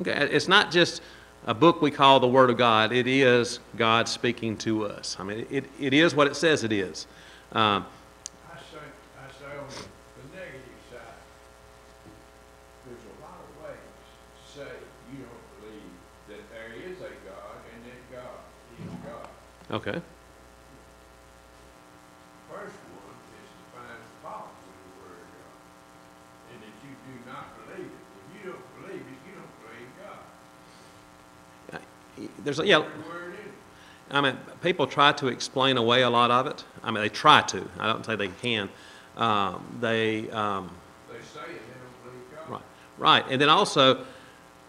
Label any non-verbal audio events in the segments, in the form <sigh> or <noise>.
Okay, it's not just a book we call the Word of God. It is God speaking to us. I mean, it, it is what it says it is. Um, I say, I say on the negative side, there's a lot of ways to say you don't believe that there is a God and that God is God. okay. First one is to find fault with the word of God, and that you do not believe it. If you don't believe it, you don't believe God. There's a, yeah. The word is. I mean, people try to explain away a lot of it. I mean, they try to. I don't say they can. Um, they, um, They say it, they don't believe God. right, right. And then also,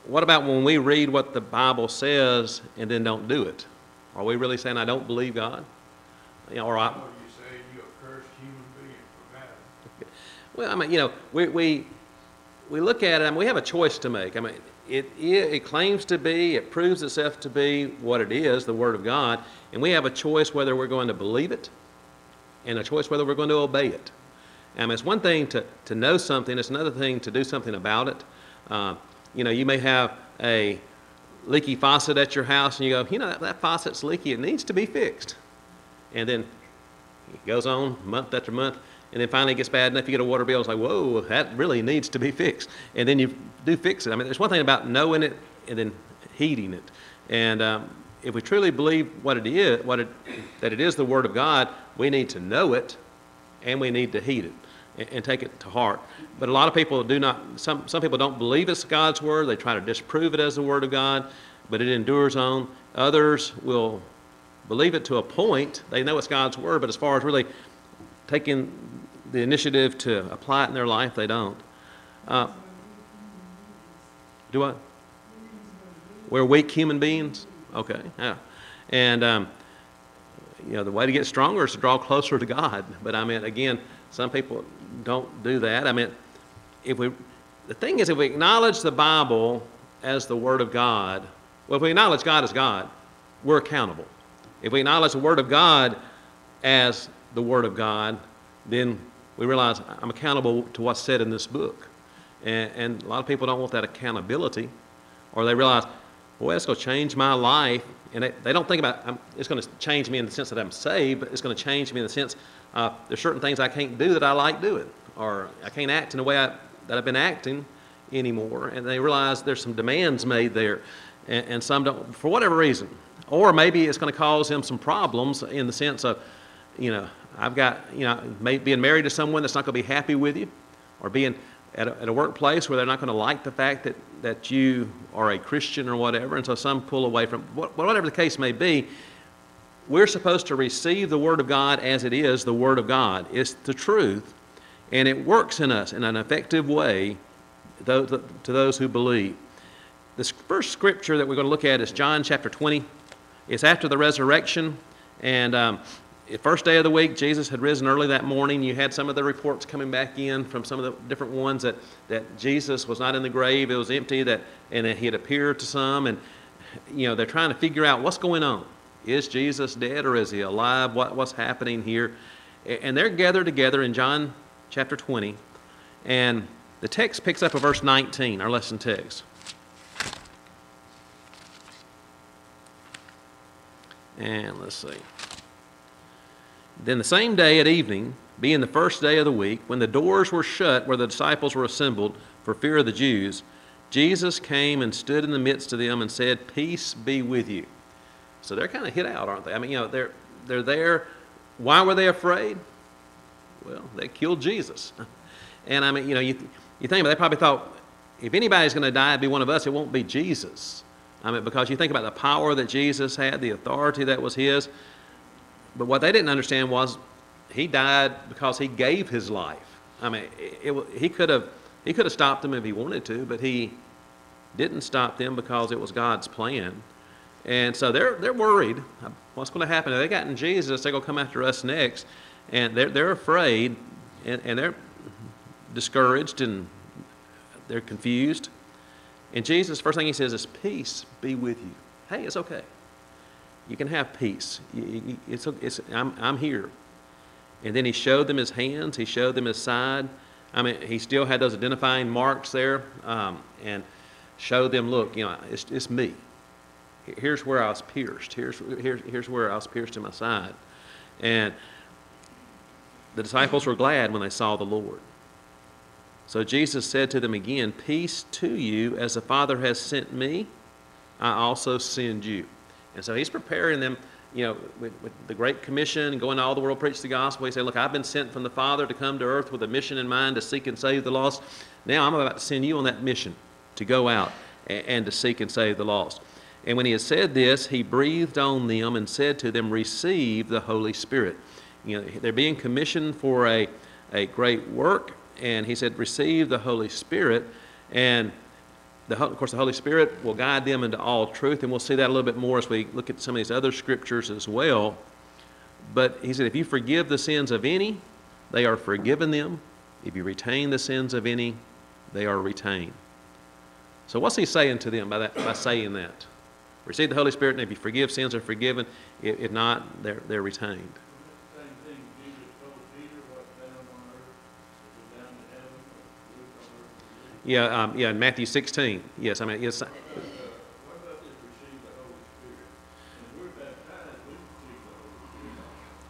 what about when we read what the Bible says and then don't do it? Are we really saying I don't believe God? You know, or I, Or you say you're a cursed human being for that. Well, I mean, you know, we, we, we look at it, I mean, we have a choice to make. I mean, it, it, claims to be, it proves itself to be what it is, the Word of God, and we have a choice whether we're going to believe it and a choice whether we're going to obey it. I mean, it's one thing to, to know something, it's another thing to do something about it. Uh, you know, you may have a leaky faucet at your house, and you go, you know, that, that faucet's leaky, it needs to be fixed. And then it goes on month after month, and then finally it gets bad enough, you get a water bill, it's like, whoa, that really needs to be fixed. And then you do fix it. I mean, there's one thing about knowing it and then heeding it. And um, if we truly believe what it is, what it, that it is the Word of God, we need to know it and we need to heed it and, and take it to heart. But a lot of people do not, some, some people don't believe it's God's Word. They try to disprove it as the Word of God, but it endures on. Others will believe it to a point. They know it's God's Word, but as far as really taking the initiative to apply it in their life, they don't. Uh, do I? We're weak human beings? Okay, yeah. And, um, you know, the way to get stronger is to draw closer to God. But I mean, again, some people don't do that. I mean, if we, the thing is, if we acknowledge the Bible as the Word of God, well, if we acknowledge God as God, we're accountable. If we acknowledge the Word of God as the Word of God, then we realize I'm accountable to what's said in this book. And, and a lot of people don't want that accountability, or they realize, well, it's going to change my life. And they, they don't think about um, it's going to change me in the sense that I'm saved, but it's going to change me in the sense uh, there's certain things I can't do that I like doing, or I can't act in the way I, that I've been acting anymore. And they realize there's some demands made there, and, and some don't, for whatever reason. Or maybe it's going to cause them some problems in the sense of, you know, I've got, you know, may, being married to someone that's not going to be happy with you, or being at a, at a workplace where they're not going to like the fact that, that you are a Christian or whatever, and so some pull away from what, whatever the case may be. We're supposed to receive the Word of God as it is the Word of God. It's the truth, and it works in us in an effective way to those who believe. The first scripture that we're going to look at is John chapter 20. It's after the resurrection, and um, the first day of the week, Jesus had risen early that morning. You had some of the reports coming back in from some of the different ones that, that Jesus was not in the grave, it was empty, that, and that he had appeared to some. And, you know, they're trying to figure out what's going on. Is Jesus dead or is he alive? What, what's happening here? And they're gathered together in John chapter 20. And the text picks up at verse 19, our lesson text. And let's see. Then the same day at evening, being the first day of the week, when the doors were shut where the disciples were assembled for fear of the Jews, Jesus came and stood in the midst of them and said, Peace be with you. So they're kind of hit out, aren't they? I mean, you know, they're, they're there. Why were they afraid? Well, they killed Jesus. <laughs> And I mean, you know, you, you think about it, they probably thought, if anybody's going to die, it'd be one of us, it won't be Jesus. I mean, because you think about the power that Jesus had, the authority that was his. But what they didn't understand was he died because he gave his life. I mean, it, it, he could have he could have stopped them if he wanted to, but he didn't stop them because it was God's plan. And so they're they're worried. What's going to happen? If they got in Jesus, they're going to come after us next, and they're they're afraid, and, and they're discouraged and they're confused. And Jesus, first thing he says is, "Peace be with you." Hey, it's okay. You can have peace. It's, it's, I'm, I'm here. And then he showed them his hands. He showed them his side. I mean, he still had those identifying marks there, um, and showed them, look, you know, it's, it's me. Here's where I was pierced. Here's, here's, here's where I was pierced in my side. And the disciples were glad when they saw the Lord. So Jesus said to them again, Peace to you, as the Father has sent me, I also send you. And so he's preparing them, you know, with, with the Great Commission, going to all the world, preach the gospel. He said, Look, I've been sent from the Father to come to earth with a mission in mind to seek and save the lost. Now I'm about to send you on that mission to go out and, and to seek and save the lost. And when he had said this, he breathed on them and said to them, Receive the Holy Spirit. You know, they're being commissioned for a, a great work, and he said, Receive the Holy Spirit. And the, of course, the Holy Spirit will guide them into all truth, and we'll see that a little bit more as we look at some of these other scriptures as well. But he said, If you forgive the sins of any, they are forgiven them. If you retain the sins of any, they are retained. So, what's he saying to them by, that, by saying that? Receive the Holy Spirit, and if you forgive sins, are forgiven. If, if not, they're, they're retained. Same thing Jesus told Peter, what's down on earth, is down in heaven, what's on earth. is Yeah, um, yeah, in Matthew 16. Yes, I mean, yes.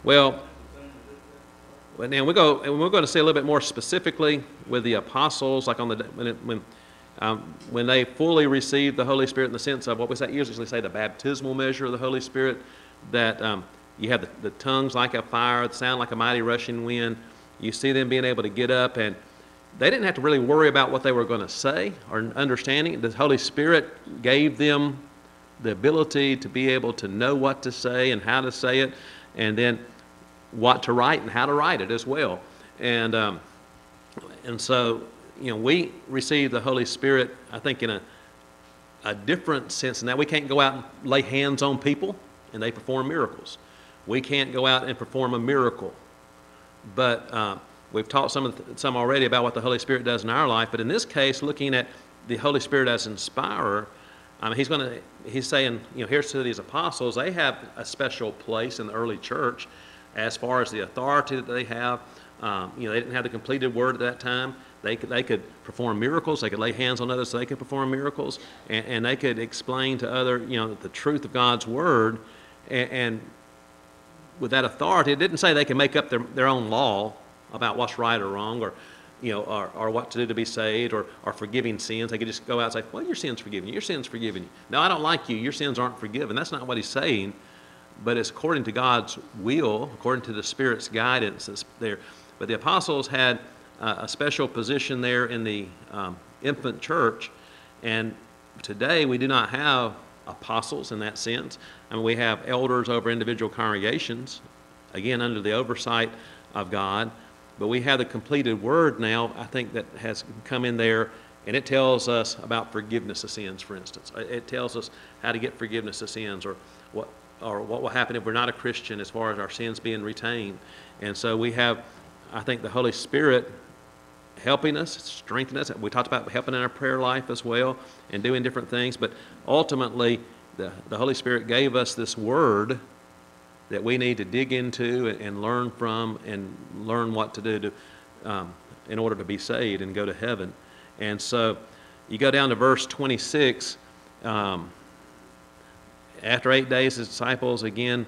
Well, now we go, and we're going to see a little bit more specifically with the apostles, like on the when it, when um, when they fully received the Holy Spirit in the sense of what we say, usually say the baptismal measure of the Holy Spirit, that um, you have the, the tongues like a fire, the sound like a mighty rushing wind. You see them being able to get up, and they didn't have to really worry about what they were going to say or understanding. The Holy Spirit gave them the ability to be able to know what to say and how to say it, and then what to write and how to write it as well. And um, and so you know we receive the Holy Spirit, I think, in a a different sense. Now we can't go out and lay hands on people and they perform miracles. We can't go out and perform a miracle. But uh, we've taught some some already about what the Holy Spirit does in our life. But in this case, looking at the Holy Spirit as inspirer, I mean, he's going to he's saying, you know, here's to these apostles. They have a special place in the early church as far as the authority that they have. Um, you know, they didn't have the completed word at that time. They could, they could perform miracles. They could lay hands on others so they could perform miracles. And, and they could explain to other, you know, the truth of God's word. And, and with that authority, it didn't say they can make up their, their own law about what's right or wrong or, you know, or, or what to do to be saved or, or forgiving sins. They could just go out and say, well, your sin's forgiven you. Your sin's forgiven you. No, I don't like you. Your sins aren't forgiven. That's not what he's saying. But it's according to God's will, according to the Spirit's guidance that's there. But the apostles had uh, a special position there in the um, infant church. And today we do not have apostles in that sense. I mean, we have elders over individual congregations, again, under the oversight of God. But we have the completed word now, I think, that has come in there, and it tells us about forgiveness of sins, for instance. Uh, it tells us how to get forgiveness of sins or what, or what will happen if we're not a Christian as far as our sins being retained. And so we have, I think, the Holy Spirit helping us, strengthening us. We talked about helping in our prayer life as well and doing different things. But ultimately, the, the Holy Spirit gave us this word that we need to dig into and, learn from and learn what to do to, um, in order to be saved and go to heaven. And so you go down to verse 26. Um, after eight days, his disciples again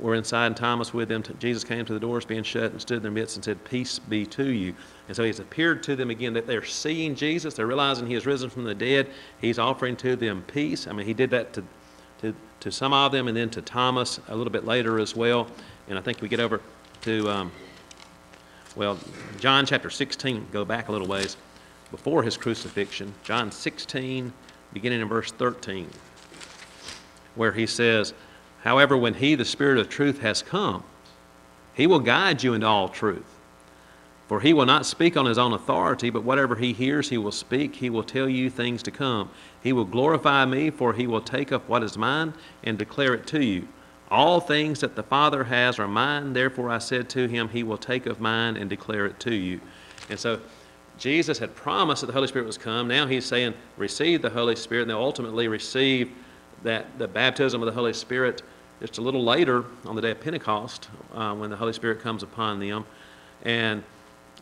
were inside, and Thomas with them. Jesus came to the doors being shut and stood in their midst and said, Peace be to you. And so he's appeared to them again that they're seeing Jesus. They're realizing he has risen from the dead. He's offering to them peace. I mean, he did that to, to, to some of them and then to Thomas a little bit later as well. And I think we get over to, um, well, John chapter 16, go back a little ways, before his crucifixion. John 16, beginning in verse 13, where he says, However, when he, the Spirit of truth, has come, he will guide you into all truth. For he will not speak on his own authority, but whatever he hears, he will speak. He will tell you things to come. He will glorify me, for he will take up what is mine and declare it to you. All things that the Father has are mine. Therefore, I said to him, He will take of mine and declare it to you. And so, Jesus had promised that the Holy Spirit was come. Now he's saying, receive the Holy Spirit, and they'll ultimately receive that the baptism of the Holy Spirit just a little later on the day of Pentecost uh, when the Holy Spirit comes upon them. And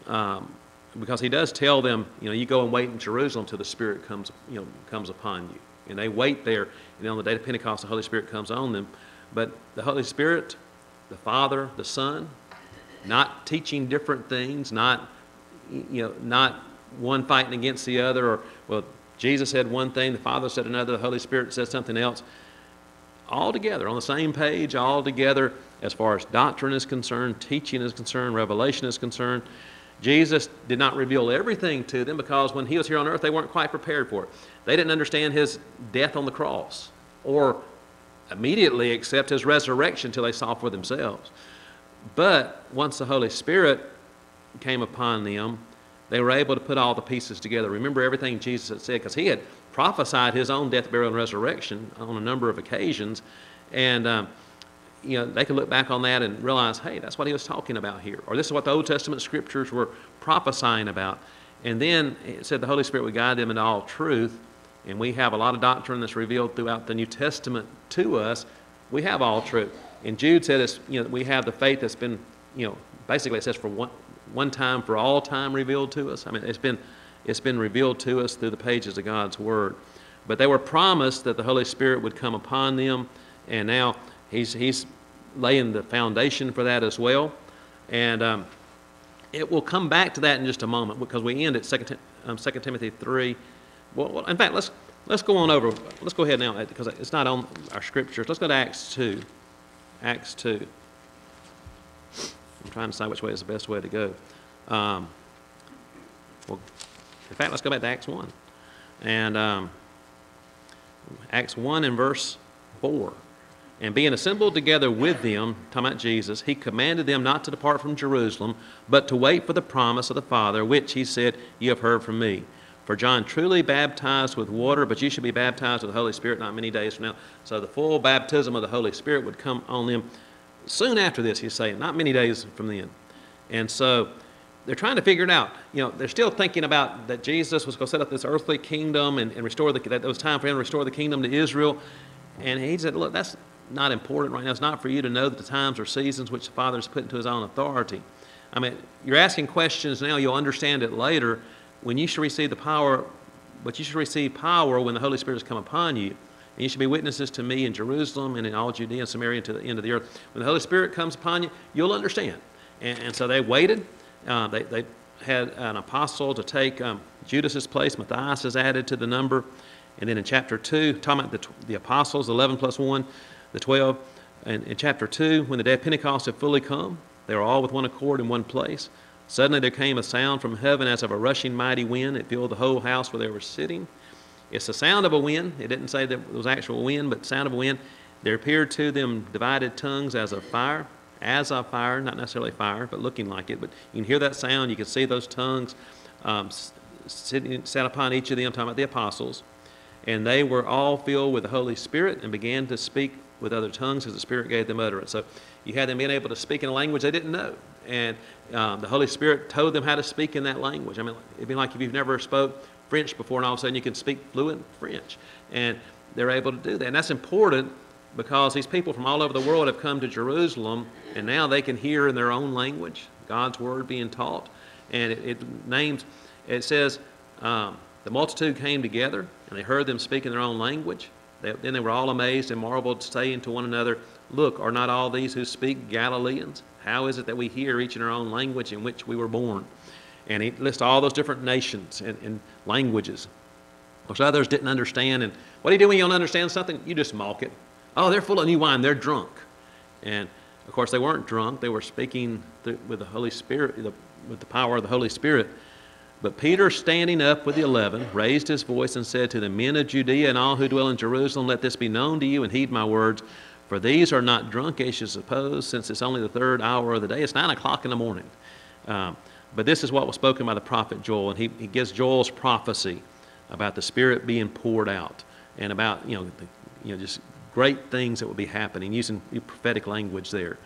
um, because he does tell them, you know, you go and wait in Jerusalem till the Spirit comes, you know, comes upon you. And they wait there, and on the day of Pentecost, the Holy Spirit comes on them. But the Holy Spirit, the Father, the Son, not teaching different things, not, you know, not one fighting against the other, or, well, Jesus said one thing, the Father said another, the Holy Spirit said something else. All together, on the same page, all together, as far as doctrine is concerned, teaching is concerned, revelation is concerned. Jesus did not reveal everything to them because when he was here on earth, they weren't quite prepared for it. They didn't understand his death on the cross or immediately accept his resurrection until they saw for themselves. But once the Holy Spirit came upon them, they were able to put all the pieces together. Remember everything Jesus had said, because he had prophesied his own death, burial, and resurrection on a number of occasions. And, um, you know, they could look back on that and realize, hey, that's what he was talking about here. Or this is what the Old Testament scriptures were prophesying about. And then it said the Holy Spirit would guide them into all truth. And we have a lot of doctrine that's revealed throughout the New Testament to us. We have all truth. And Jude said, it's, you know, we have the faith that's been, you know, basically it says for one, one time for all time revealed to us. I mean, it's been, it's been revealed to us through the pages of God's Word. But they were promised that the Holy Spirit would come upon them, and now He's, he's laying the foundation for that as well. And um, it will come back to that in just a moment because we end at 2, um, 2 Timothy 3. Well, well, in fact, let's, let's go on over. Let's go ahead now because it's not on our scriptures. Let's go to Acts 2. Acts 2. I'm trying to decide which way is the best way to go. Um, well, in fact, let's go back to Acts 1. And um, Acts 1 and verse 4. And being assembled together with them, talking about Jesus, he commanded them not to depart from Jerusalem, but to wait for the promise of the Father, which he said, You have heard from me. For John truly baptized with water, but you should be baptized with the Holy Spirit not many days from now. So the full baptism of the Holy Spirit would come on them soon after this, he's saying, not many days from then. And so they're trying to figure it out. You know, they're still thinking about that Jesus was going to set up this earthly kingdom and, and restore the, that it was time for him to restore the kingdom to Israel. And he said, look, that's not important right now. It's not for you to know that the times or seasons which the Father has put into his own authority. I mean, you're asking questions now, you'll understand it later. When you should receive the power, but you should receive power when the Holy Spirit has come upon you. And you should be witnesses to me in Jerusalem and in all Judea and Samaria to the end of the earth. When the Holy Spirit comes upon you, you'll understand. And, and so they waited. Uh, they, they had an apostle to take um, Judas's place. Matthias is added to the number. And then in chapter 2, talking about the, the apostles, 11 plus 1, the 12. And in chapter 2, when the day of Pentecost had fully come, they were all with one accord in one place. Suddenly there came a sound from heaven as of a rushing mighty wind. It filled the whole house where they were sitting. It's the sound of a wind. It didn't say that it was actual wind, but sound of a wind. There appeared to them divided tongues as of fire, as of fire, not necessarily fire, but looking like it. But you can hear that sound. You can see those tongues um, sitting, sat upon each of them, talking about the apostles. And they were all filled with the Holy Spirit and began to speak with other tongues as the Spirit gave them utterance. So you had them being able to speak in a language they didn't know. And um, the Holy Spirit told them how to speak in that language. I mean, it'd be like if you've never spoke French before, and all of a sudden you can speak fluent French. And they're able to do that. And that's important because these people from all over the world have come to Jerusalem, and now they can hear in their own language God's word being taught. And it, it names, it says, um, the multitude came together, and they heard them speak in their own language. Then they were all amazed and marveled, saying to one another, Look, are not all these who speak Galileans? How is it that we hear each in our own language in which we were born? And he lists all those different nations and, and languages, which others didn't understand. And what do you do when you don't understand something? You just mock it. Oh, they're full of new wine. They're drunk. And of course, they weren't drunk. They were speaking with the Holy Spirit, with the power of the Holy Spirit. But Peter, standing up with the eleven, raised his voice and said to the men of Judea and all who dwell in Jerusalem, Let this be known to you and heed my words. For these are not drunk, as you suppose, since it's only the third hour of the day. It's nine o'clock in the morning. Um, but this is what was spoken by the prophet Joel, and he, he gives Joel's prophecy about the Spirit being poured out and about, you know, the, you know, just great things that will be happening, using prophetic language there.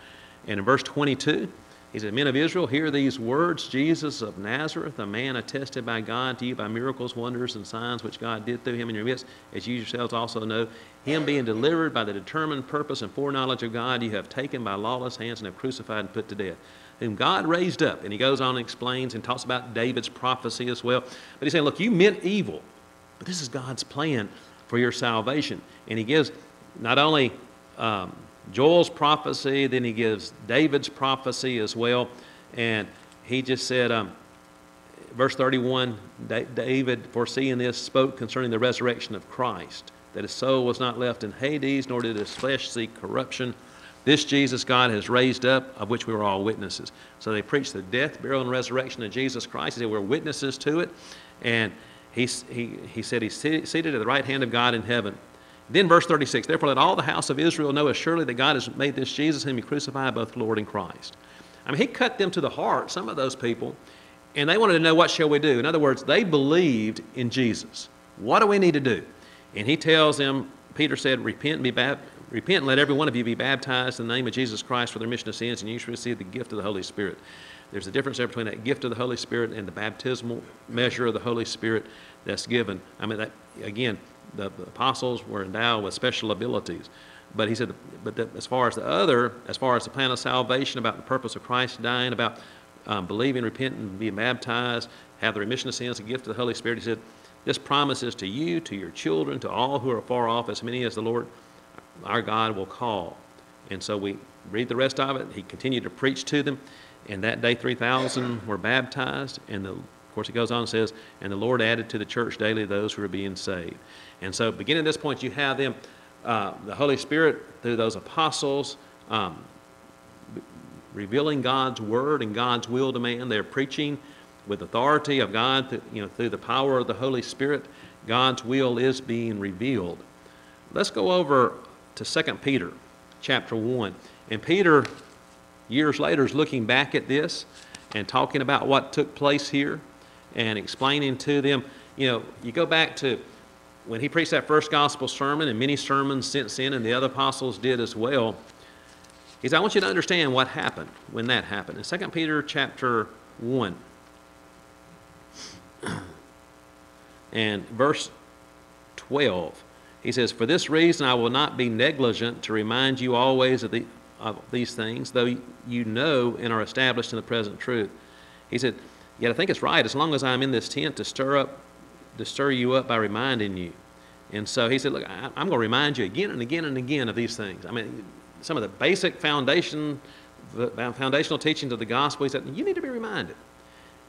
And in verse 22, he said, Men of Israel, hear these words Jesus of Nazareth, a man attested by God to you by miracles, wonders, and signs which God did through him in your midst, as you yourselves also know. Him being delivered by the determined purpose and foreknowledge of God, you have taken by lawless hands and have crucified and put to death. whom God raised up. And he goes on and explains and talks about David's prophecy as well. But he's saying, look, you meant evil, but this is God's plan for your salvation. And he gives not only um, Joel's prophecy, then he gives David's prophecy as well. And he just said, um, verse 31 David, foreseeing this, spoke concerning the resurrection of Christ, that his soul was not left in Hades, nor did his flesh see corruption. This Jesus God has raised up, of which we were all witnesses. So they preached the death, burial, and resurrection of Jesus Christ. They were witnesses to it. And he, he, he said he's seated at the right hand of God in heaven. Then verse 36, therefore let all the house of Israel know assuredly that God has made this Jesus whom he crucified both Lord and Christ. I mean, he cut them to the heart, some of those people, and they wanted to know what shall we do. In other words, they believed in Jesus. What do we need to do? And he tells them, Peter said, repent and be baptized. Repent and let every one of you be baptized in the name of Jesus Christ for the remission of sins, and you shall receive the gift of the Holy Spirit. There's a difference there between that gift of the Holy Spirit and the baptismal measure of the Holy Spirit that's given. I mean, that again, the, apostles were endowed with special abilities. But he said, but the, as far as the other, as far as the plan of salvation, about the purpose of Christ dying, about um, believing, repenting, being baptized, have the remission of sins, the gift of the Holy Spirit, he said, this promise is to you, to your children, to all who are far off, as many as the Lord our God will call. And so we read the rest of it. He continued to preach to them. And that day, 3,000 were baptized. And the, course, it goes on and says, and the Lord added to the church daily those who were being saved. And so, beginning at this point, you have them, uh, the Holy Spirit, through those apostles, um, revealing God's word and God's will to man. They're preaching with authority of God, you know, through the power of the Holy Spirit. God's will is being revealed. Let's go over to 2 Peter chapter 1. And Peter, years later, is looking back at this and talking about what took place here and explaining to them. You know, you go back to when he preached that first gospel sermon and many sermons since then, and the other apostles did as well. He said, I want you to understand what happened when that happened. In 2 Peter chapter 1 <clears throat> and verse 12, he says, For this reason I will not be negligent to remind you always of, the, of these things, though you know and are established in the present truth. He said, Yet I think it's right, as long as I'm in this tent, to stir up, to stir you up by reminding you. And so he said, Look, I, am going to remind you again and again and again of these things. I mean, some of the basic foundation, the foundational teachings of the gospel, he said, You need to be reminded.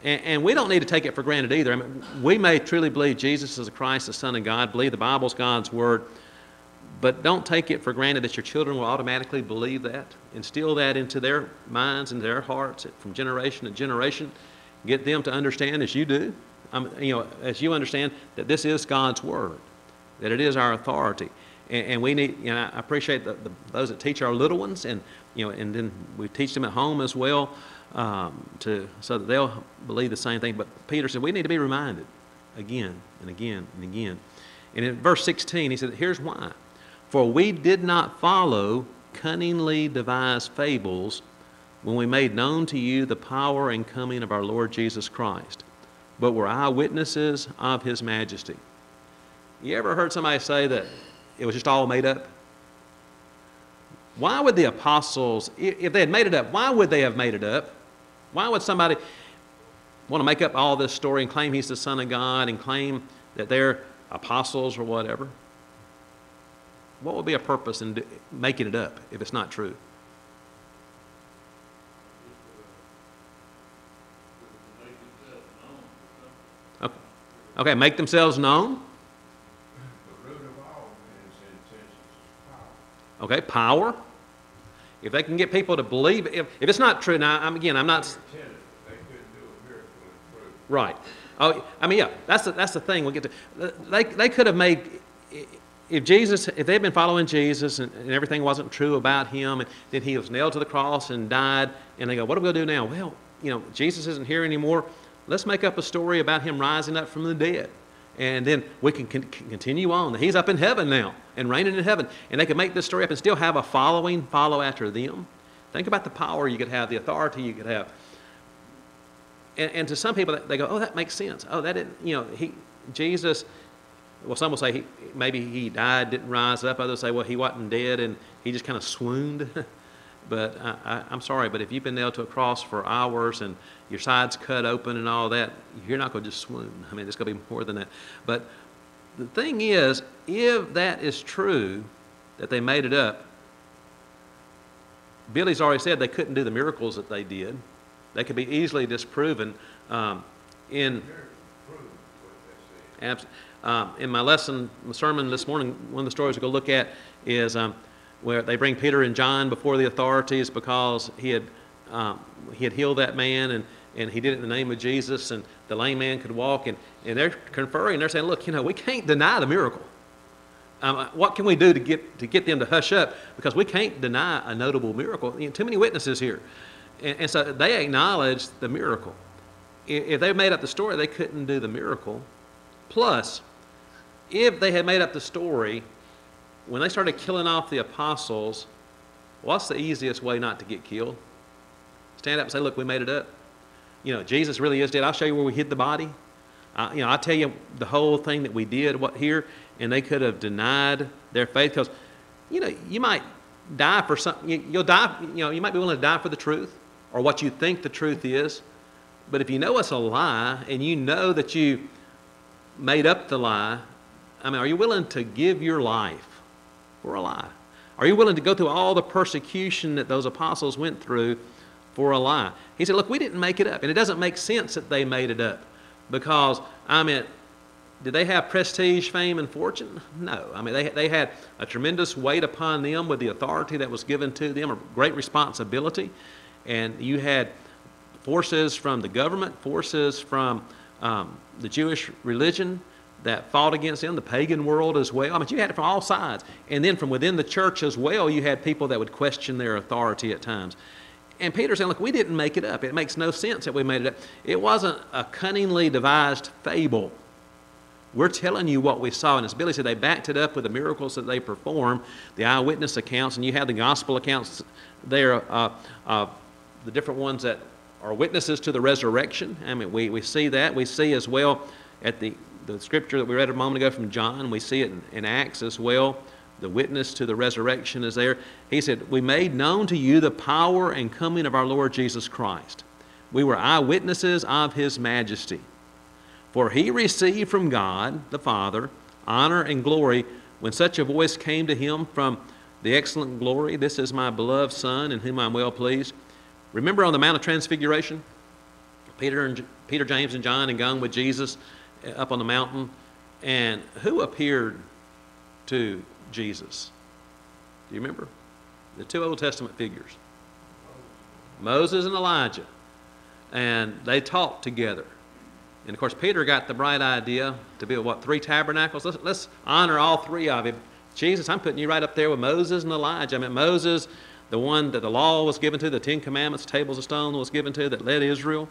And, and, we don't need to take it for granted either. I mean, we may truly believe Jesus is the Christ, the Son of God, believe the Bible's God's Word, but don't take it for granted that your children will automatically believe that. Instill that into their minds and their hearts from generation to generation. Get them to understand as you do, um, you know, as you understand that this is God's Word, that it is our authority. And, and we need, you know, I appreciate the, the, those that teach our little ones, and, you know, and then we teach them at home as well um, to, so that they'll believe the same thing. But Peter said, we need to be reminded again and again and again. And in verse 16, he said, here's why. For we did not follow cunningly devised fables when we made known to you the power and coming of our Lord Jesus Christ, but were eyewitnesses of his majesty. You ever heard somebody say that it was just all made up? Why would the apostles, if they had made it up, why would they have made it up? Why would somebody want to make up all this story and claim he's the Son of God and claim that they're apostles or whatever? What would be a purpose in making it up if it's not true? Okay make themselves known. Okay, power. If they can get people to believe, if, if it's not true, now, I'm, again, I'm not. They do. Right. Oh, I mean, yeah, that's the, that's the thing. We get to, they, they could have made, if Jesus, if they'd been following Jesus and, and everything wasn't true about him, and then he was nailed to the cross and died, and they go, what are we going to do now? Well, you know, Jesus isn't here anymore. Let's make up a story about him rising up from the dead and then we can continue on. He's up in heaven now and reigning in heaven. And they could make this story up and still have a following follow after them. Think about the power you could have, the authority you could have. And, and to some people, they go, oh, that makes sense. Oh, that didn't, you know, he, Jesus, well, some will say he, maybe he died, didn't rise up. Others say, well, he wasn't dead and he just kind of swooned. <laughs> But I, I'm sorry, but if you've been nailed to a cross for hours and your sides cut open and all that, you're not going to just swoon. I mean, it's going to be more than that. But the thing is, if that is true, that they made it up, Billy's already said they couldn't do the miracles that they did. They could be easily disproven. Um, in um, in my lesson, my sermon this morning, one of the stories we're going to look at is um, where they bring Peter and John before the authorities because he had, um, he had healed that man and, and he did it in the name of Jesus and the lame man could walk. And, and they're conferring, they're saying, look, you know, we can't deny the miracle. Um, what can we do to get, to get them to hush up? Because we can't deny a notable miracle. You know, too many witnesses here. And, and so they acknowledge the miracle. If they made up the story, they couldn't do the miracle. Plus, if they had made up the story, when they started killing off the apostles, what's the easiest way not to get killed? Stand up and say, look, we made it up. You know, Jesus really is dead. I'll show you where we hid the body. Uh, you know, I'll tell you the whole thing that we did what here, and they could have denied their faith because, you know, you might die for something. You, you'll die, you know, you might be willing to die for the truth or what you think the truth is. But if you know it's a lie and you know that you made up the lie, I mean, are you willing to give your life for a lie? Are you willing to go through all the persecution that those apostles went through for a lie? He said, Look, we didn't make it up. And it doesn't make sense that they made it up because, I mean, did they have prestige, fame, and fortune? No. I mean, they, they had a tremendous weight upon them with the authority that was given to them, a great responsibility. And you had forces from the government, forces from um, the Jewish religion that fought against them, the pagan world as well. I mean, you had it from all sides. And then from within the church as well, you had people that would question their authority at times. And Peter saying, look, we didn't make it up. It makes no sense that we made it up. It wasn't a cunningly devised fable. We're telling you what we saw. And as Billy said, they backed it up with the miracles that they performed, the eyewitness accounts, and you have the gospel accounts there, uh, uh, the different ones that are witnesses to the resurrection. I mean, we, we see that. We see as well at the, the scripture that we read a moment ago from John, we see it in, in Acts as well. The witness to the resurrection is there. He said, We made known to you the power and coming of our Lord Jesus Christ. We were eyewitnesses of his majesty. For he received from God the Father honor and glory when such a voice came to him from the excellent glory This is my beloved Son, in whom I'm well pleased. Remember on the Mount of Transfiguration? Peter, and, Peter, James, and John and gone with Jesus up on the mountain. And who appeared to Jesus? Do you remember? The two Old Testament figures Moses and Elijah. And they talked together. And of course, Peter got the bright idea to build what, three tabernacles? Let's, let's honor all three of him. Jesus, I'm putting you right up there with Moses and Elijah. I mean, Moses, the one that the law was given to, the Ten Commandments, tables of stone was given to, that led Israel.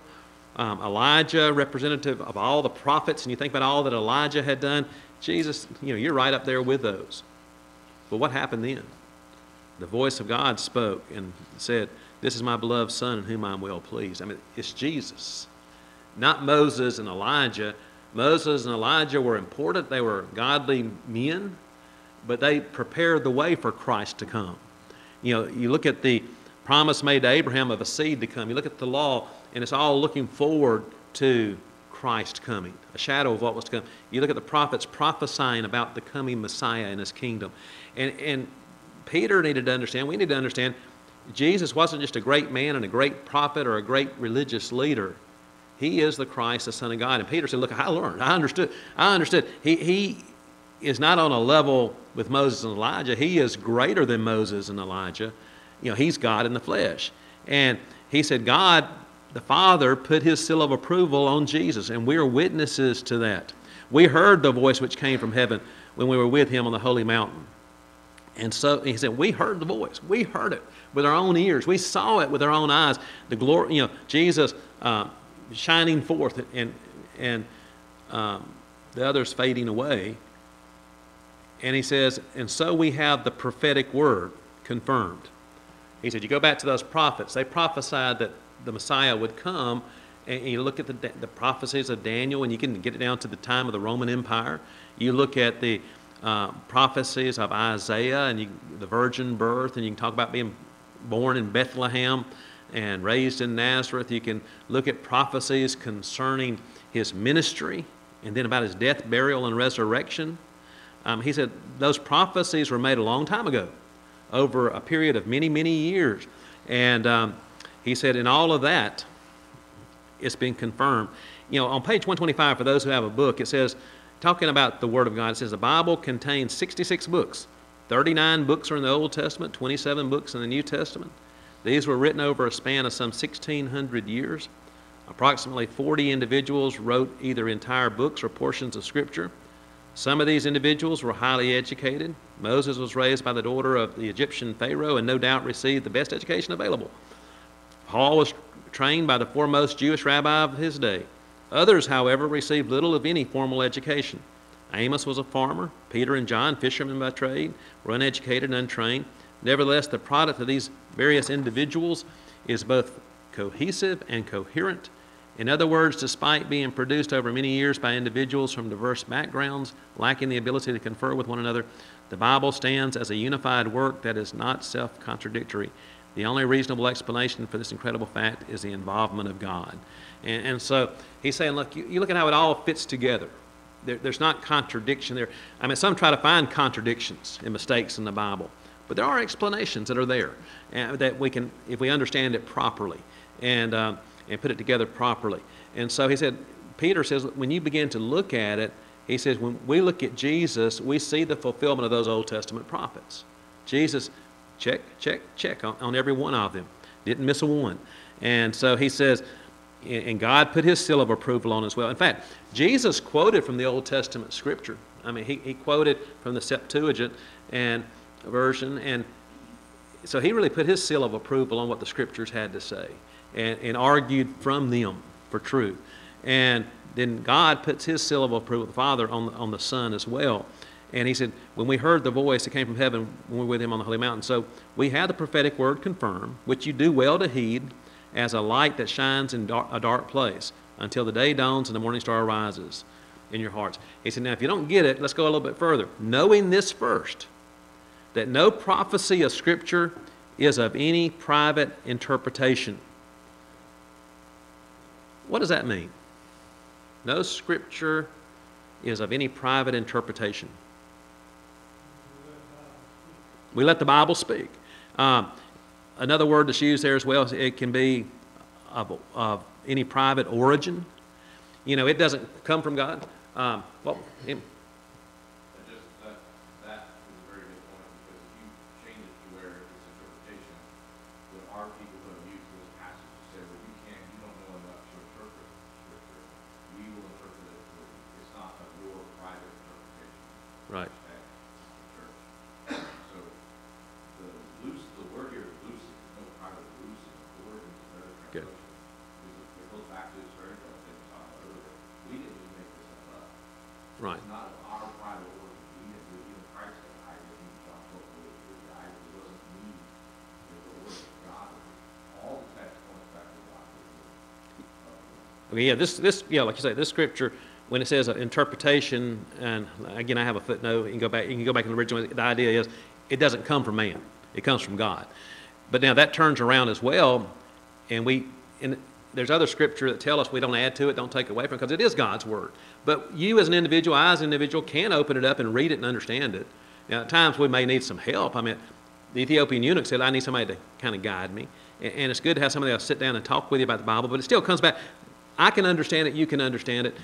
Um, Elijah, representative of all the prophets, and you think about all that Elijah had done. Jesus, you know, you're right up there with those. But what happened then? The voice of God spoke and said, This is my beloved Son in whom I'm well pleased. I mean, it's Jesus, not Moses and Elijah. Moses and Elijah were important, they were godly men, but they prepared the way for Christ to come. You know, you look at the promise made to Abraham of a seed to come, you look at the law, and it's all looking forward to Christ coming, a shadow of what was to come. You look at the prophets prophesying about the coming Messiah and his kingdom. And, and Peter needed to understand, we need to understand, Jesus wasn't just a great man and a great prophet or a great religious leader. He is the Christ, the Son of God. And Peter said, Look, I learned. I understood. I understood. He, he is not on a level with Moses and Elijah. He is greater than Moses and Elijah. You know, he's God in the flesh. And he said, God, the Father, put his seal of approval on Jesus, and we are witnesses to that. We heard the voice which came from heaven when we were with him on the holy mountain. And so he said, We heard the voice. We heard it with our own ears. We saw it with our own eyes. The glory, you know, Jesus uh, shining forth and, and um, the others fading away. And he says, And so we have the prophetic word confirmed. He said, You go back to those prophets, they prophesied that the Messiah would come. And you look at the, the prophecies of Daniel, and you can get it down to the time of the Roman Empire. You look at the uh, prophecies of Isaiah and you, the virgin birth, and you can talk about being born in Bethlehem and raised in Nazareth. You can look at prophecies concerning his ministry and then about his death, burial, and resurrection. Um, he said those prophecies were made a long time ago, over a period of many, many years. And um, he said, in all of that, it's been confirmed. You know, on page 125, for those who have a book, it says, talking about the Word of God, it says the Bible contains 66 books. 39 books are in the Old Testament, 27 books in the New Testament. These were written over a span of some 1,600 years. Approximately 40 individuals wrote either entire books or portions of Scripture. Some of these individuals were highly educated. Moses was raised by the daughter of the Egyptian Pharaoh and no doubt received the best education available. Paul was trained by the foremost Jewish rabbi of his day. Others, however, received little of any formal education. Amos was a farmer. Peter and John, fishermen by trade, were uneducated and untrained. Nevertheless, the product of these various individuals is both cohesive and coherent. In other words, despite being produced over many years by individuals from diverse backgrounds, lacking the ability to confer with one another, the Bible stands as a unified work that is not self contradictory. The only reasonable explanation for this incredible fact is the involvement of God. And, and so he's saying, look, you, you, look at how it all fits together. There, there's not contradiction there. I mean, some try to find contradictions and mistakes in the Bible, but there are explanations that are there uh, that we can, if we understand it properly and, uh, and put it together properly. And so he said, Peter says, when you begin to look at it, he says, when we look at Jesus, we see the fulfillment of those Old Testament prophets. Jesus Check, check, check on, on every one of them. Didn't miss a one. And so he says, and God put his seal of approval on as well. In fact, Jesus quoted from the Old Testament scripture. I mean, he, he quoted from the Septuagint and version, and so he really put his seal of approval on what the scriptures had to say and, and argued from them for truth. And then God puts his seal of approval, the Father, on, on the Son as well. And he said, when we heard the voice that came from heaven when we were with him on the holy mountain. So we have the prophetic word confirmed, which you do well to heed as a light that shines in dark, a dark place until the day dawns and the morning star arises in your hearts. He said, now if you don't get it, let's go a little bit further. Knowing this first, that no prophecy of Scripture is of any private interpretation. What does that mean? No Scripture is of any private interpretation. We let the Bible speak. Um, another word that's used there as well, it can be of, of, any private origin. You know, it doesn't come from God. Um, well, it, just, that, that is a very good point because if you change it to where it's interpretation, there are people who have used this passage to say, well, you can't, you don't know enough to interpret Scripture. We will interpret it. It's not of your private interpretation. Right. Right. Not our private order. We didn't do even Christ said, I didn't John spoke with the I it wasn't me. It was the word of God. All the text points back to God. Okay, yeah, this, this, yeah, like you say, this scripture, when it says interpretation, and again, I have a footnote. You can go back. You can go back in the original. The idea is, it doesn't come from man. It comes from God. But now that turns around as well, and we, and there's other scripture that tell us we don't add to it, don't take away from it, because it is God's word. But you as an individual, I as an individual, can open it up and read it and understand it. Now, at times we may need some help. I mean, the Ethiopian eunuch said, I need somebody to kind of guide me. And it's good to have somebody else sit down and talk with you about the Bible, but it still comes back. I can understand it, you can understand it.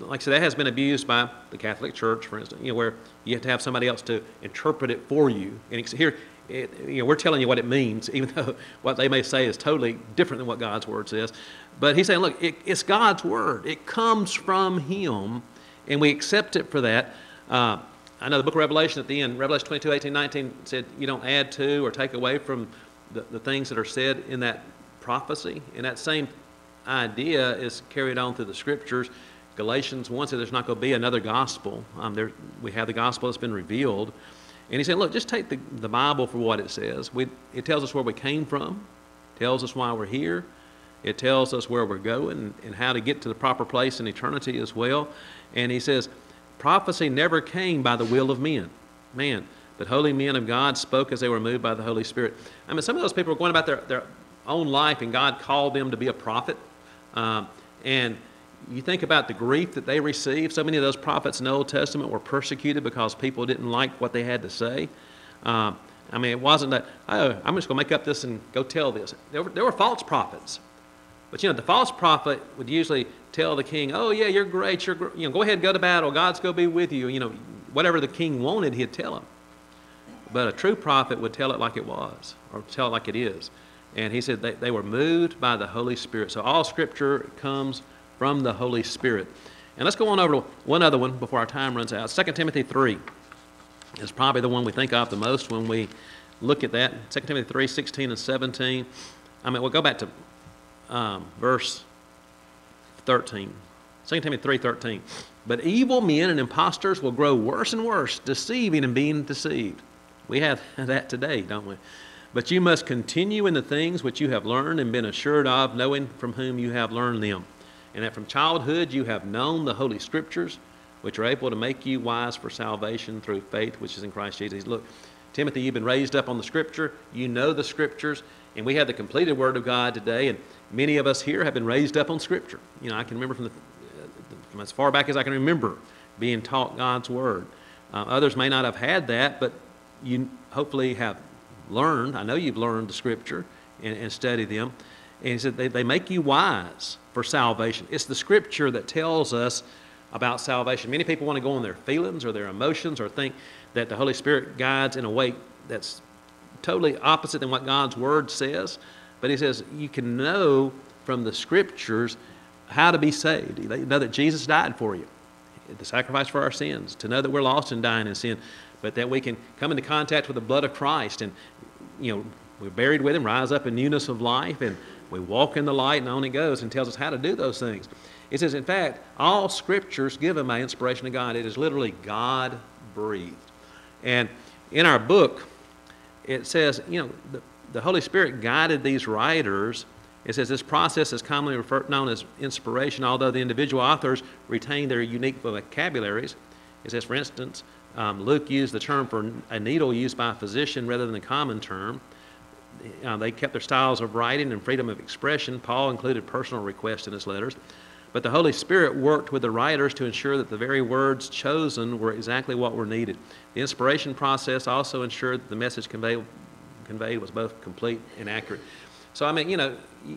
Like I said, that has been abused by the Catholic Church, for instance, you know, where you have to have somebody else to interpret it for you. And here, it, you know, we're telling you what it means, <laughs> even though what they may say is totally different than what God's Word says. But he's saying, look, it, it's God's Word. It comes from Him, and we accept it for that. Uh, I know the book of Revelation at the end, Revelation 22, 18, 19 said you don't add to or take away from the, the things that are said in that prophecy. And that same idea is carried on through the Scriptures. Galatians 1 says there's not going to be another gospel. Um, there, we have the gospel that's been revealed. And he said, look, just take the, the Bible for what it says. We, it tells us where we came from, tells us why we're here, it tells us where we're going and, how to get to the proper place in eternity as well. And he says, prophecy never came by the will of men, man, but holy men of God spoke as they were moved by the Holy Spirit. I mean, some of those people were going about their, their own life, and God called them to be a prophet. Um, and you think about the grief that they received. So many of those prophets in the Old Testament were persecuted because people didn't like what they had to say. Um, I mean, it wasn't that, oh, I'm just going to make up this and go tell this. There were, there were false prophets. But you know, the false prophet would usually tell the king, "Oh yeah, you're great. You're you know, go ahead go to battle. God's going to be with you." You know, whatever the king wanted, he'd tell him. But a true prophet would tell it like it was, or tell it like it is. And he said they, they were moved by the Holy Spirit. So all Scripture comes from the Holy Spirit. And let's go on over to one other one before our time runs out. 2 Timothy 3 is probably the one we think of the most when we look at that. 2 Timothy 3 16 and 17. I mean, we'll go back to um, verse 13. 2 Timothy 3 13. But evil men and impostors will grow worse and worse, deceiving and being deceived. We have <laughs> that today, don't we? But you must continue in the things which you have learned and been assured of, knowing from whom you have learned them. And that from childhood you have known the Holy Scriptures, which are able to make you wise for salvation through faith which is in Christ Jesus. Look, Timothy, you've been raised up on the Scripture. You know the Scriptures. And we have the completed Word of God today. And many of us here have been raised up on Scripture. You know, I can remember from, the, from as far back as I can remember being taught God's Word. Uh, others may not have had that, but you hopefully have learned. I know you've learned the Scripture and, and studied them. And he said they, they make you wise for salvation. It's the Scripture that tells us about salvation. Many people want to go on their feelings or their emotions or think that the Holy Spirit guides in a way that's totally opposite than what God's Word says. But he says you can know from the Scriptures how to be saved. You know that Jesus died for you, the sacrifice for our sins, to know that we're lost and dying in sin, but that we can come into contact with the blood of Christ and, you know, we're buried with Him, rise up in newness of life, and we walk in the light, and on it goes, and tells us how to do those things. It says, in fact, all scriptures given by inspiration of God. It is literally God breathed. And in our book, it says, you know, the, the Holy Spirit guided these writers. It says this process is commonly referred, known as inspiration, although the individual authors retain their unique vocabularies. It says, for instance, um, Luke used the term for a needle used by a physician rather than the common term. Uh, they kept their styles of writing and freedom of expression. Paul included personal requests in his letters. But the Holy Spirit worked with the writers to ensure that the very words chosen were exactly what were needed. The inspiration process also ensured that the message conveyed, conveyed was both complete and accurate. So, I mean, you know,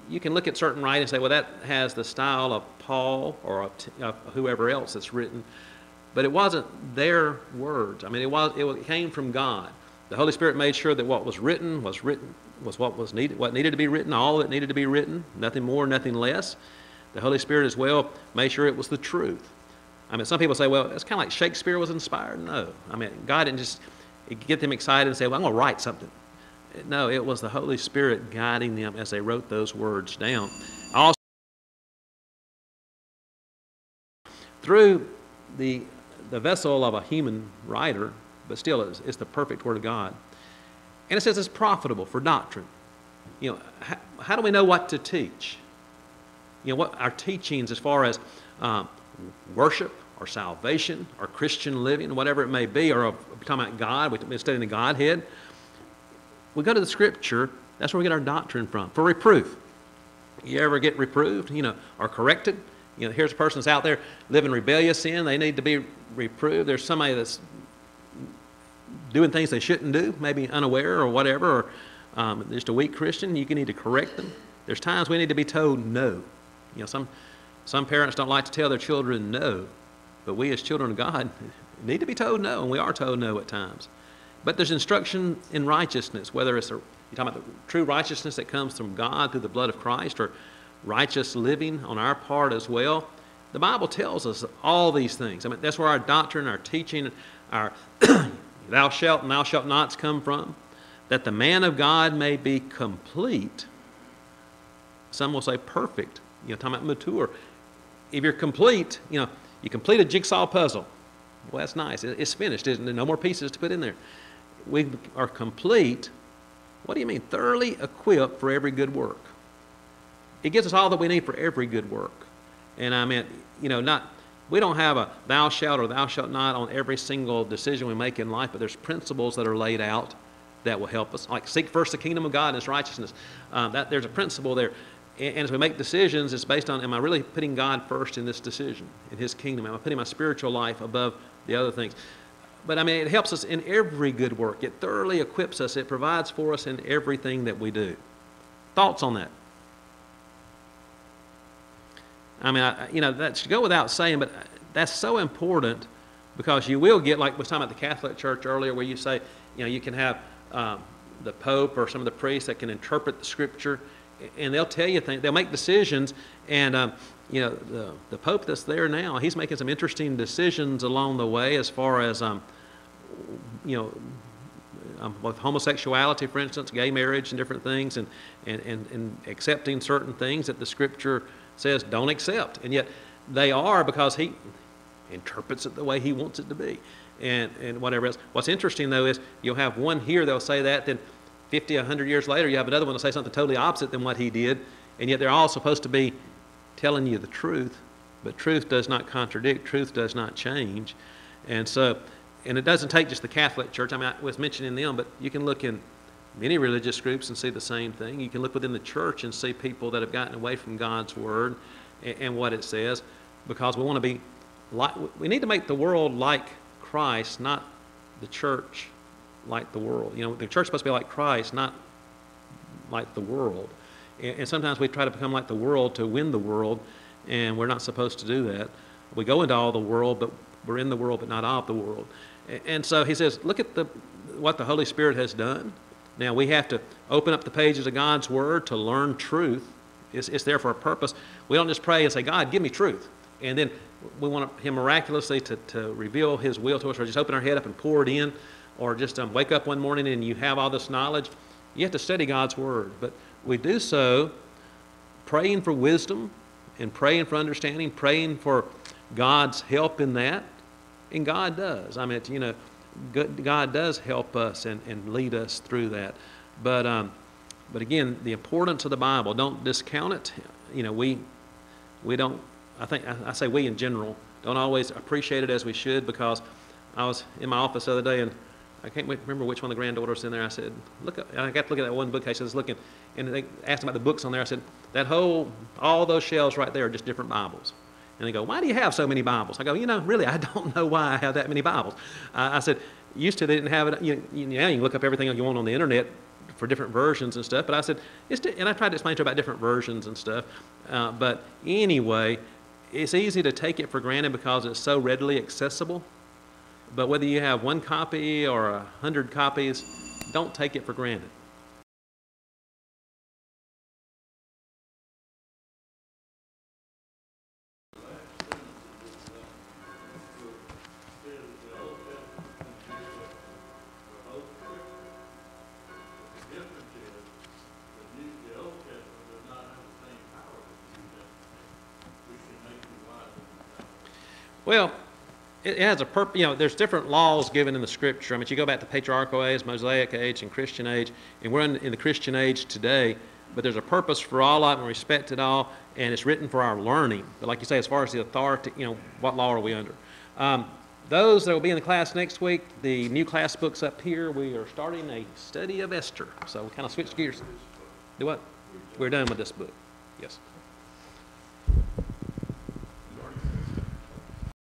you can look at certain writing and say, well, that has the style of Paul or of, of whoever else that's written. But it wasn't their words. I mean, it, was, it came from God. The Holy Spirit made sure that what was written was written was what was needed, what needed to be written, all that needed to be written, nothing more, nothing less. The Holy Spirit as well made sure it was the truth. I mean, some people say, well, it's kind of like Shakespeare was inspired. No. I mean, God didn't just get them excited and say, well, I'm going to write something. No, it was the Holy Spirit guiding them as they wrote those words down. Also, through the, the vessel of a human writer, but still it's, it's the perfect Word of God. And it says it's profitable for doctrine. You know, how, how do we know what to teach? You know, what our teachings as far as um, worship or salvation or Christian living, whatever it may be, or we're talking about God, we're studying the Godhead. We go to the Scripture, that's where we get our doctrine from, for reproof. You ever get reproved, you know, or corrected? You know, here's a person that's out there living rebellious sin, they need to be reproved. There's somebody that's doing things they shouldn't do, maybe unaware or whatever, or um, just a weak Christian, you can need to correct them. There's times we need to be told no. You know, some, some parents don't like to tell their children no, but we as children of God <laughs> need to be told no, and we are told no at times. But there's instruction in righteousness, whether it's a, you're talking about the true righteousness that comes from God through the blood of Christ or righteous living on our part as well. The Bible tells us all these things. I mean, that's where our doctrine, our teaching, our <clears throat> thou shalt and thou shalt nots come from. That the man of God may be complete. Some will say perfect, you know, talking about mature. If you're complete, you know, you complete a jigsaw puzzle. Well, that's nice. It's finished, isn't there? No more pieces to put in there. We are complete. What do you mean? Thoroughly equipped for every good work. It gives us all that we need for every good work. And I meant, you know, not we don't have a thou shalt or thou shalt not on every single decision we make in life, but there's principles that are laid out that will help us. Like seek first the kingdom of God and His righteousness. Um, that there's a principle there, and, and as we make decisions, it's based on: Am I really putting God first in this decision, in His kingdom? Am I putting my spiritual life above the other things? But I mean, it helps us in every good work. It thoroughly equips us. It provides for us in everything that we do. Thoughts on that? I mean, I, you know, that should go without saying, but that's so important because you will get, like we was talking about the Catholic Church earlier, where you say, you know, you can have um, the Pope or some of the priests that can interpret the Scripture, and they'll tell you things. They'll make decisions, and um, you know, the the Pope that's there now, he's making some interesting decisions along the way as far as, um, you know, um, with homosexuality, for instance, gay marriage and different things, and, and, and, and accepting certain things that the Scripture says don't accept. And yet they are because he interprets it the way he wants it to be, and, and whatever else. What's interesting, though, is you'll have one here that'll say that, then 50, 100 years later, you have another one that'll say something totally opposite than what he did, and yet they're all supposed to be telling you the truth, but truth does not contradict, truth does not change. And so, and it doesn't take just the Catholic Church. I mean, I was mentioning them, but you can look in many religious groups and see the same thing. You can look within the church and see people that have gotten away from God's word and, and what it says because we want to be like, we need to make the world like Christ, not the church like the world. You know, the church is supposed to be like Christ, not like the world. And, and sometimes we try to become like the world to win the world, and we're not supposed to do that. We go into all the world, but we're in the world, but not of the world. And, and so he says, look at the, what the Holy Spirit has done. Now, we have to open up the pages of God's Word to learn truth. It's, it's there for a purpose. We don't just pray and say, God, give me truth. And then we want Him miraculously to, to reveal His will to us, or just open our head up and pour it in, or just um, wake up one morning and you have all this knowledge. You have to study God's Word. But we do so praying for wisdom and praying for understanding, praying for God's help in that. And God does. I mean, you know, God does help us and, and lead us through that. But, um, but again, the importance of the Bible, don't discount it. You know, we, we don't, I think, I, I say we in general, don't always appreciate it as we should because I was in my office the other day and I can't remember which one of the granddaughters in there. I said, look, I got to look at that one bookcase I was looking, and they asked about the books on there. I said, that whole, all those shelves right there are just different Bibles. And they go, why do you have so many Bibles? I go, you know, really, I don't know why I have that many Bibles. Uh, I said, used to they didn't have it. You, you, now you can look up everything you want on the internet for different versions and stuff. But I said, it's and I tried to explain to her about different versions and stuff. Uh, but anyway, it's easy to take it for granted because it's so readily accessible. But whether you have one copy or a hundred copies, don't take it for granted. Well, it has a purp, you know, there's different laws given in the scripture. I mean, you go back to patriarchal age, Mosaic age, and Christian age, and we're in, in the Christian age today, but there's a purpose for all of it and respect it all, and it's written for our learning. But like you say, as far as the authority, you know, what law are we under? Um, those that will be in the class next week, the new class books up here, we are starting a study of Esther. So we kind of switched gears. Do what? We're done with this book. Yes.